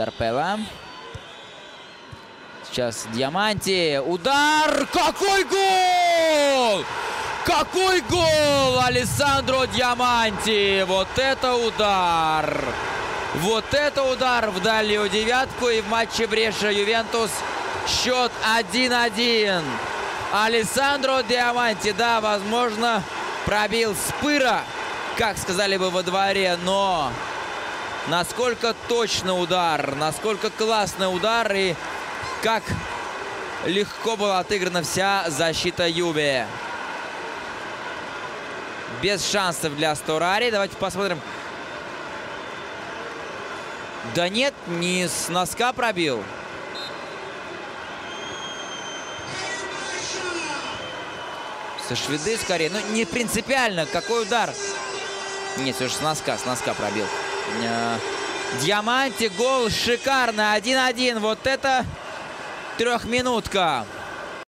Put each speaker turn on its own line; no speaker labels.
Дарпела. Сейчас Диаманти. Удар! Какой гол! Какой гол! Алессандро Диаманти! Вот это удар! Вот это удар в дальнюю девятку. И в матче Бреша Ювентус счет 1-1. Алессандро Диаманти, да, возможно, пробил спыра, как сказали бы во дворе, но насколько точный удар, насколько классный удар и как легко была отыграна вся защита Юве. Без шансов для Сторари. Давайте посмотрим. Да нет, не с носка пробил. Со шведы скорее. Ну, не принципиально. Какой удар? Нет, все же с носка, с носка пробил. Э, Диаманти, гол шикарно. 1-1. Вот это трехминутка.